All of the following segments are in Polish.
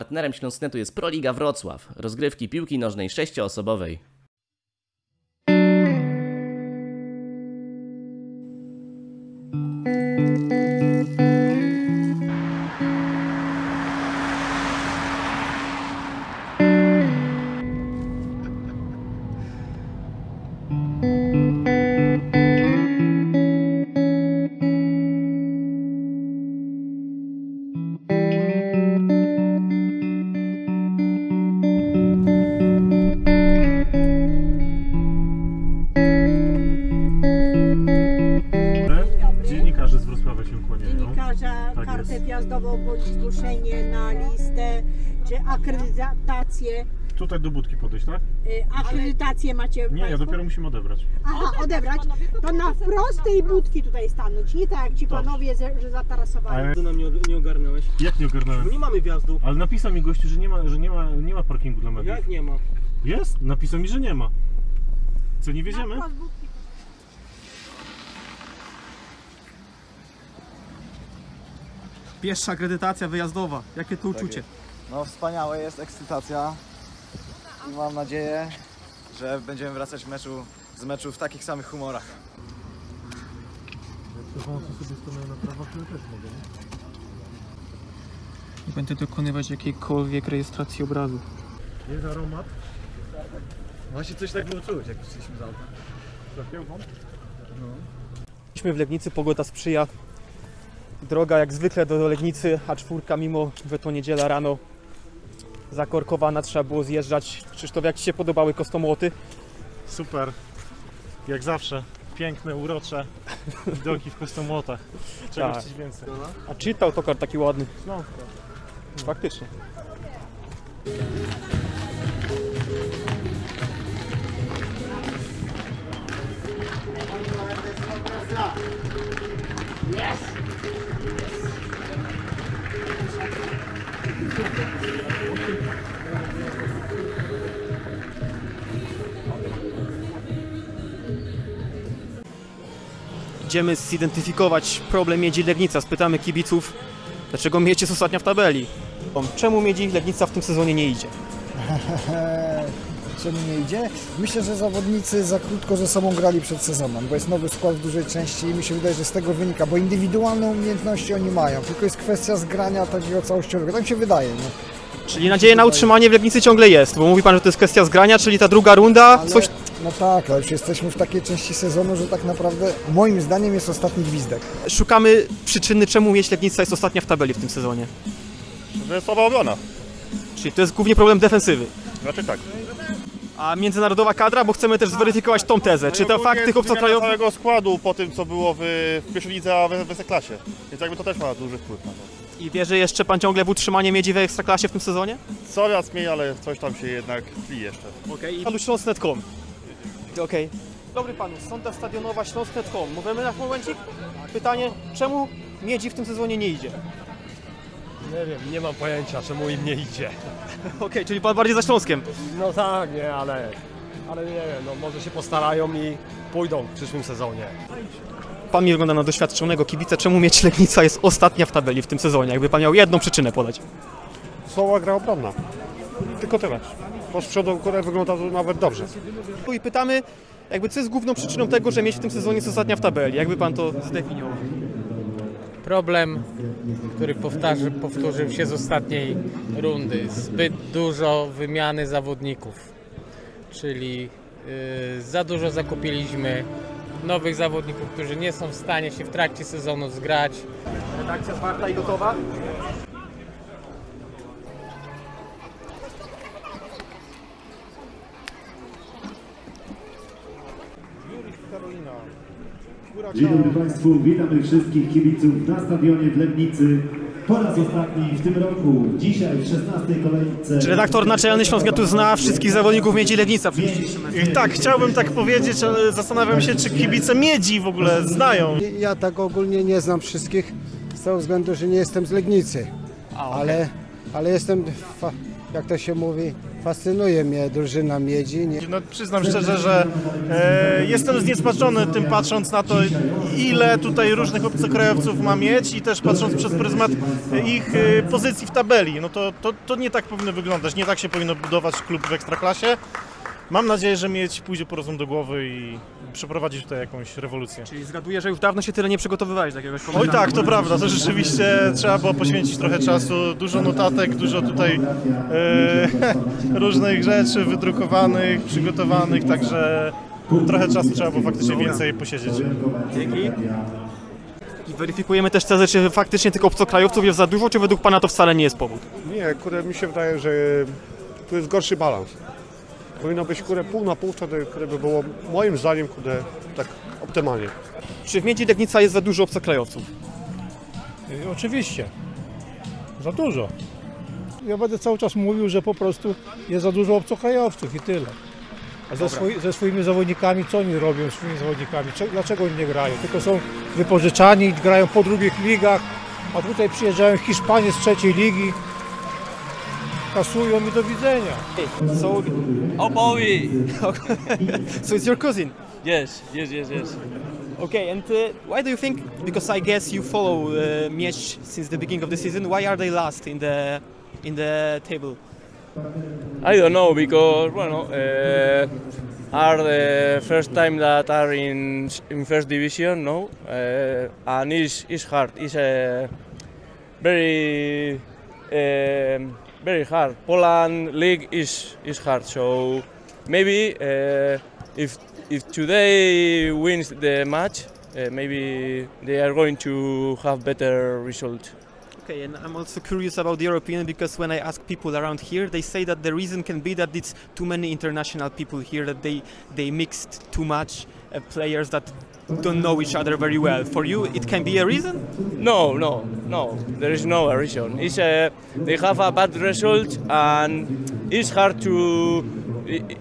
partnerem Śląsknetu jest Proliga Wrocław, rozgrywki piłki nożnej sześcioosobowej. Dziennikarze akredytację. Tutaj do budki podejść, tak? Y, Akredytację macie Nie, ja Państwo? dopiero musimy odebrać. Aha, odebrać. To na wprost tej budki tutaj stanąć, nie tak jak ci Dobrze. panowie, że, że zatarasowali. Ale Ty nam nie, nie ogarnąłeś. jak nie ogarnąłem? Nie mamy wjazdu. Ale napisał mi gościu, że nie ma, że nie ma, nie ma parkingu dla mediów. Jak nie ma? Jest? Napisał mi, że nie ma. Co, nie wiedziemy? Pierwsza akredytacja wyjazdowa. Jakie to uczucie? No wspaniałe jest ekscytacja i mam nadzieję, że będziemy wracać w meczu, z meczu w takich samych humorach. To wąsy sobie stanęły na prawach, to też mogę, nie? Nie będę dokonywać jakiejkolwiek rejestracji obrazu. Jest aromat. Właśnie coś tak było czuć, jak przyszliśmy z auta. Trafiał wam? Jesteśmy w Legnicy, pogoda sprzyja. Droga jak zwykle do Legnicy, a czwórka mimo, że to niedziela rano zakorkowana, trzeba było zjeżdżać. Krzysztof, jak Ci się podobały kostomłoty? Super. Jak zawsze. Piękne, urocze widoki w kostomłotach. Czego Tak. więcej? A czytał autokar taki ładny. Śląska. Faktycznie. Idziemy zidentyfikować problem Miedzi Legnica. Spytamy kibiców, dlaczego Miedź jest ostatnia w tabeli. Czemu Miedzi Legnica w tym sezonie nie idzie? czemu nie idzie? Myślę, że zawodnicy za krótko ze sobą grali przed sezonem, bo jest nowy skład w dużej części i mi się wydaje, że z tego wynika, bo indywidualne umiejętności oni mają, tylko jest kwestia zgrania takiego całościowego, tak mi się wydaje. No. Czyli nadzieja na utrzymanie w Legnicy ciągle jest, bo mówi Pan, że to jest kwestia zgrania, czyli ta druga runda, Ale, coś... No tak, ale już jesteśmy w takiej części sezonu, że tak naprawdę moim zdaniem jest ostatni gwizdek. Szukamy przyczyny, czemu Miedź Legnica jest ostatnia w tabeli w tym sezonie. Że jest słaba obrona. Czyli to jest głównie problem defensywy. Znaczy tak. A międzynarodowa kadra, bo chcemy też zweryfikować tą tezę. Czy to fakt tych obcokrajowych... całego składu po tym, co było w, w pierwszej lidze, a w, w Ekstraklasie. Więc jakby to też ma duży wpływ na to. I wierzy jeszcze Pan ciągle w utrzymanie Miedzi w Ekstraklasie w tym sezonie? Coraz mniej, ale coś tam się jednak tli jeszcze. Okej. Okay. Śląsk.com. Okej. Dobry Panu, sonda stadionowa Śląsk.com. Mówimy na momencik? Pytanie, czemu Miedzi w tym sezonie nie idzie? Nie wiem, nie mam pojęcia, czemu im nie idzie. Okej, czyli Pan bardziej za Śląskiem. No tak, nie, ale, ale nie wiem, no może się postarają i pójdą w przyszłym sezonie. Pan mi wygląda na doświadczonego kibica. Czemu Miedź Legnica jest ostatnia w tabeli w tym sezonie? Jakby Pan miał jedną przyczynę podać. Słaba gra obronna. Tylko tyle. Bo z przodu akurat wygląda to nawet dobrze. I pytamy, jakby co jest główną przyczyną tego, że Miedź w tym sezonie jest ostatnia w tabeli? Jakby Pan to zdefiniował? problem, który powtarzy, powtórzył się z ostatniej rundy. Zbyt dużo wymiany zawodników, czyli y, za dużo zakupiliśmy nowych zawodników, którzy nie są w stanie się w trakcie sezonu zgrać. Redakcja zwarta i gotowa? Dzień dobry Państwu, witamy wszystkich kibiców na stadionie w Legnicy. Po raz ostatni w tym roku, dzisiaj w 16 kolejce. Czy redaktor naczelny Śląska zna wszystkich zawodników Miedzi Legnica? I tak, chciałbym tak powiedzieć, ale zastanawiam się, czy kibice Miedzi w ogóle znają. Ja tak ogólnie nie znam wszystkich z tego względu, że nie jestem z Legnicy, ale, ale jestem, fa- jak to się mówi, Fascynuje mnie drużyna Miedzi. Nie? No, przyznam szczerze, że e, jestem zniesmaczony tym patrząc na to, ile tutaj różnych obcokrajowców ma mieć i też patrząc przez pryzmat ich e, pozycji w tabeli. No to, to, to nie tak powinno wyglądać, nie tak się powinno budować klub w Ekstraklasie. Mam nadzieję, że mieć pójdzie po rozum do głowy i przeprowadzi tutaj jakąś rewolucję. Czyli zgaduję, że już dawno się tyle nie przygotowywałeś do jakiegoś Oj tak, to prawda, to rzeczywiście trzeba było poświęcić trochę czasu, dużo notatek, dużo tutaj e, różnych rzeczy wydrukowanych, przygotowanych, także trochę czasu trzeba było faktycznie więcej posiedzieć. Dzięki. I weryfikujemy też tezę, czy faktycznie tych obcokrajowców jest za dużo, czy według Pana to wcale nie jest powód? Nie, kurde, mi się wydaje, że tu jest gorszy balans. Powinno być kurde pół na pół, wtedy kurde by było moim zdaniem kurde tak optymalnie. Czy w Miedzi Legnica jest za dużo obcokrajowców? Y, Oczywiście. Za dużo. Ja będę cały czas mówił, że po prostu jest za dużo obcokrajowców i tyle. A ze, swoi, ze swoimi zawodnikami, co oni robią z swoimi zawodnikami? Cze- Dlaczego oni nie grają? Tylko są wypożyczani, grają po drugich ligach, a tutaj przyjeżdżają Hiszpanie z trzeciej ligi, kasują i do widzenia. So, Oh, Bobby! so it's your cousin? Yes, yes, yes, yes. Okay, and uh, why do you think, because I guess you follow uh, Miedź since the beginning of the season, why are they last in the, in the table? I don't know because well, uh, are the first time that are in in first division, no, uh, and it's, it's hard. It's a very um, very hard. Poland league is is hard. So maybe uh, if if today wins the match, uh, maybe they are going to have better result. Okay, and I'm also curious about the European because when I ask people around here, they say that the reason can be that it's too many international people here, that they, they mixed too much uh, players that don't know each other very well. For you, it can be a reason? No, no, no. There is no reason. It's a, they have a bad result, and it's hard to.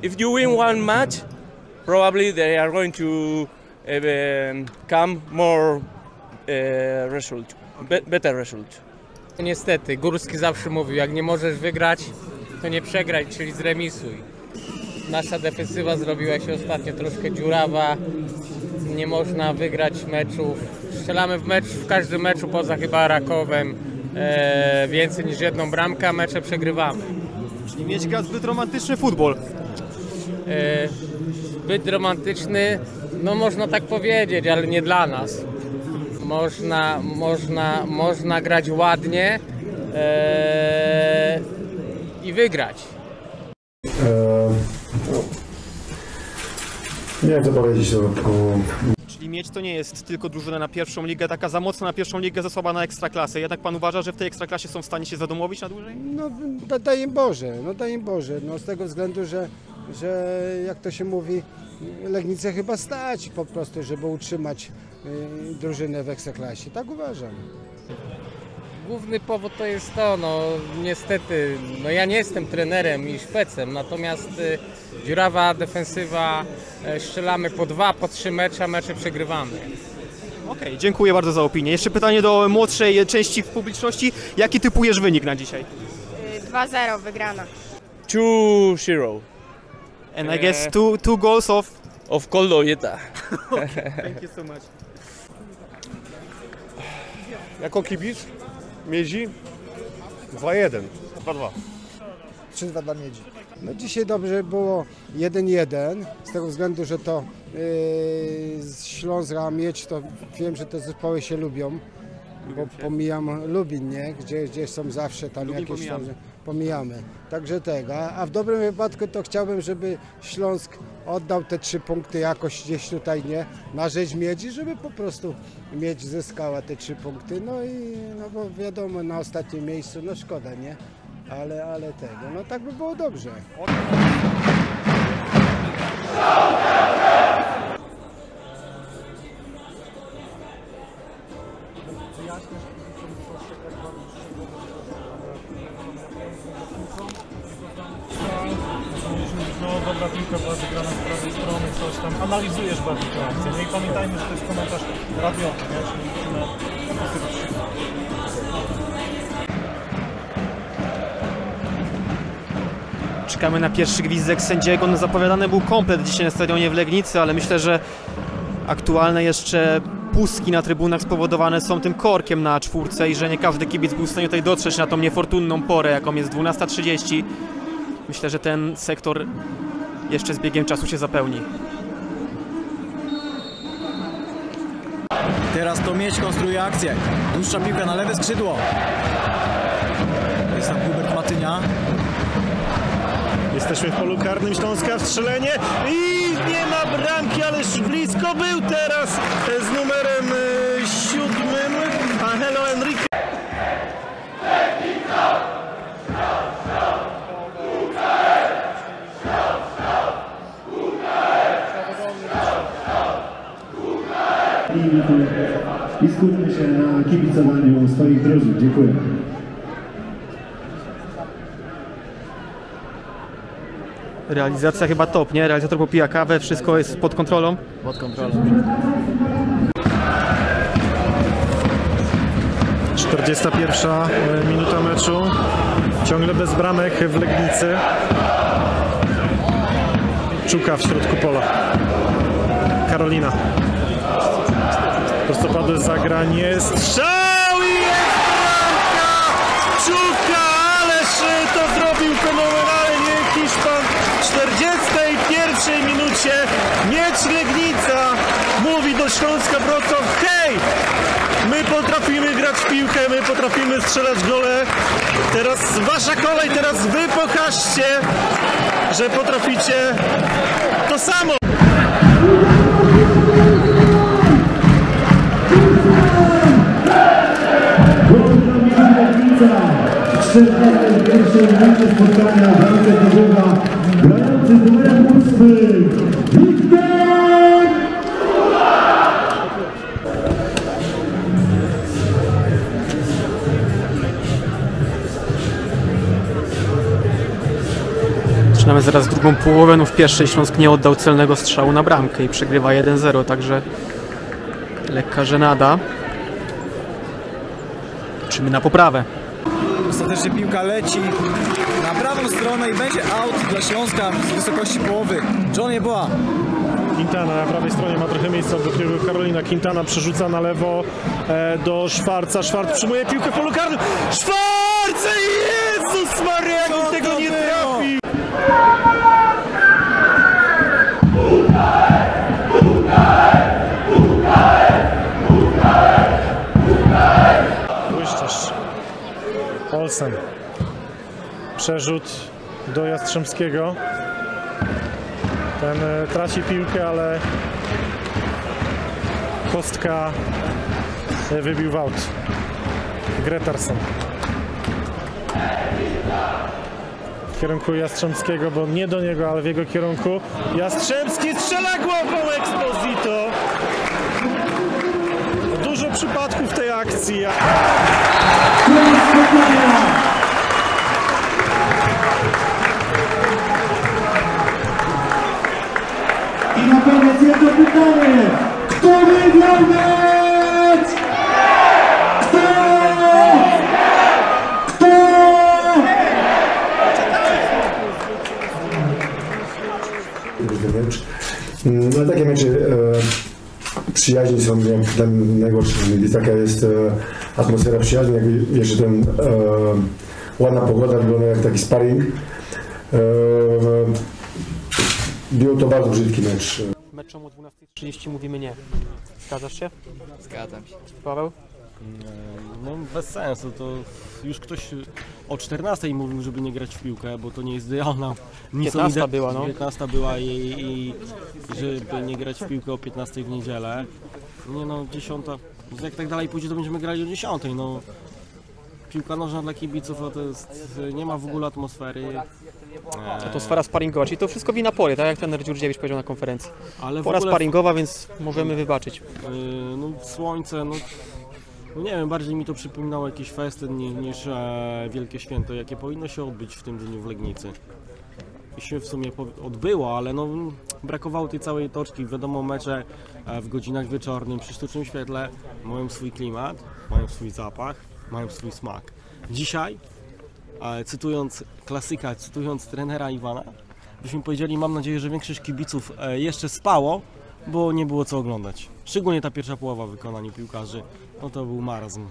If you win one match, probably they are going to um, come more uh, result, be, better result. Niestety, Górski zawsze mówił, jak nie możesz wygrać, to nie przegraj, czyli zremisuj. Nasza defensywa zrobiła się ostatnio troszkę dziurawa, nie można wygrać meczów. Strzelamy w mecz, w każdym meczu poza chyba Rakowem e, więcej niż jedną bramkę, a mecze przegrywamy. Czyli mieć zbyt romantyczny futbol. E, zbyt romantyczny, no można tak powiedzieć, ale nie dla nas. Można, można, można grać ładnie e, i wygrać. Nie wiem co powiedzieć Czyli mieć to nie jest tylko drużyna na pierwszą ligę, taka za mocna na pierwszą ligę, za słaba na ekstraklasę. Jednak pan uważa, że w tej ekstraklasie są w stanie się zadomowić na dłużej? No da, daj im Boże, no daj im Boże, no z tego względu, że, że jak to się mówi, Legnicę chyba stać po prostu, żeby utrzymać y, drużynę w Ekstraklasie, tak uważam. Główny powód to jest to, no niestety, no ja nie jestem trenerem i szpecem, natomiast y, dziurawa defensywa, e, strzelamy po dwa, po trzy mecze, a mecze przegrywamy. Okej, dziękuję bardzo za opinię. Jeszcze pytanie do młodszej części publiczności. Jaki typujesz wynik na dzisiaj? 2-0 wygrana. 2-0. And I guess two, two goals of... Of Koldojeta. Thank you so much. Jako kibic Miedzi 2-1. 2-2. 3-2 dla Miedzi. No dzisiaj dobrze było 1-1, z tego względu, że to yy, Śląsk a Miedź, to wiem, że te zespoły się lubią, bo pomijam Lubin, nie? Gdzie, gdzie są zawsze tam Lubin jakieś pomijamy. tam, pomijamy. Także tego, a, a w dobrym wypadku to chciałbym, żeby Śląsk oddał te trzy punkty jakoś gdzieś tutaj, nie? Na rzecz Miedzi, żeby po prostu Miedź zyskała te trzy punkty, no i no bo wiadomo, na ostatnim miejscu, no szkoda, nie? Ale, ale tego, no tak by było dobrze. No dobra piłka była wygrana z prawej strony, coś tam, analizujesz bardziej tę akcję. No i pamiętajmy, że to jest komentarz radiowy, nie? Czyli. Czy Czekamy na pierwszy gwizdek sędziego. No zapowiadany był komplet dzisiaj na stadionie w Legnicy, ale myślę, że aktualne jeszcze pustki na trybunach spowodowane są tym korkiem na czwórce i że nie każdy kibic był w stanie tutaj dotrzeć na tą niefortunną porę, jaką jest 12.30. Myślę, że ten sektor jeszcze z biegiem czasu się zapełni. Teraz to mieć konstruuje akcję. Dłuższa piłka na lewe skrzydło. Jest tam Hubert Matynia. Jesteśmy w polu karnym Śląska, strzelenie i nie ma bramki, ależ blisko był teraz z numerem e, siódmym Angelo Enrique. I, I skupmy się na kibicowaniu swoich drużyn. Dziękuję. Realizacja chyba top, nie? Realizator popija kawę, wszystko jest pod kontrolą. Pod kontrolą. 41 e, minuta meczu. Ciągle bez bramek w Legnicy. Czuka w środku pola. Karolina. Prostopadłe zagranie. Strzał i jest bramka! Czuka, ależ to zrobił fenomenalnie 41 minucie miecz Legnica mówi do Śląska Wrocław hej! My potrafimy grać w piłkę, my potrafimy strzelać gole. Teraz wasza kolej, teraz wy pokażcie, że potraficie to samo. Legnica w 41 minucie spotkania bramkę zdobywa grający z numerem 8 Wiktor Zaczynamy zaraz drugą połowę. No w pierwszej Śląsk nie oddał celnego strzału na bramkę i przegrywa 1-0, także lekka żenada. Liczymy na poprawę. Ostatecznie piłka leci na prawą stronę i będzie out dla Śląska z wysokości połowy. John Jeboa. Quintana na prawej stronie ma trochę miejsca obok niego Karolina. Quintana przerzuca na lewo e, do Szwarca. Szwarc przyjmuje piłkę w polu karnym. Szwarce! Jezus Maria, jak on tego nie trafił! Przerzut do Jastrzębskiego. Ten e, traci piłkę, ale kostka e, wybił w aut. Gretarson. W kierunku Jastrzębskiego, bo nie do niego, ale w jego kierunku. Jastrzębski strzela głową Exposito. Dużo przypadków tej akcji. I na koniec jedno pytanie. Kto wygrał mecz? Kto? Kto? No takie mecze przyjaźni są jak mnie najgorsze, gdy taka jest e, atmosfera przyjaźni, jak jeszcze ten e, ładna pogoda wygląda jak taki sparring. E, był to bardzo brzydki mecz. Meczom o 12.30 mówimy nie. Zgadzasz się? Zgadzam się. Paweł? No bez sensu, to już ktoś o 14 mówił, żeby nie grać w piłkę, bo to nie jest idealna. nie są 15 ide- była, no. 15 była i, i żeby nie grać w piłkę o 15 w niedzielę. Nie no, 10. Jak tak dalej pójdzie, to będziemy grali o 10. No. Piłka nożna dla kibiców no to jest, nie ma w ogóle atmosfery. Eee, Atmosfera sparingowa, czyli to wszystko wina pory, tak jak ten Dziurdziewicz powiedział na konferencji. Ale Pora ogóle- sparingowa, więc możemy wybaczyć. Yy, no słońce, no, no nie wiem, bardziej mi to przypominało jakiś festyn ni- niż e, wielkie święto, jakie powinno się odbyć w tym dniu w Legnicy. Się w sumie odbyło, ale no brakowało tej całej toczki. Wiadomo, mecze e, w godzinach wieczornym przy sztucznym świetle mają swój klimat, mają swój zapach, mają swój smak. Dzisiaj e, cytując klasyka, cytując trenera Iwana, byśmy powiedzieli, mam nadzieję, że większość kibiców e, jeszcze spało, bo nie było co oglądać. Szczególnie ta pierwsza połowa w wykonaniu piłkarzy, no to był marazm.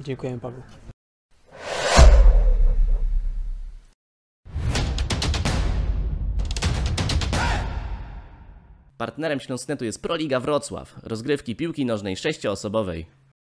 Dziękujemy Paweł. Partnerem Śląsknetu jest Proliga Wrocław, rozgrywki piłki nożnej sześcioosobowej.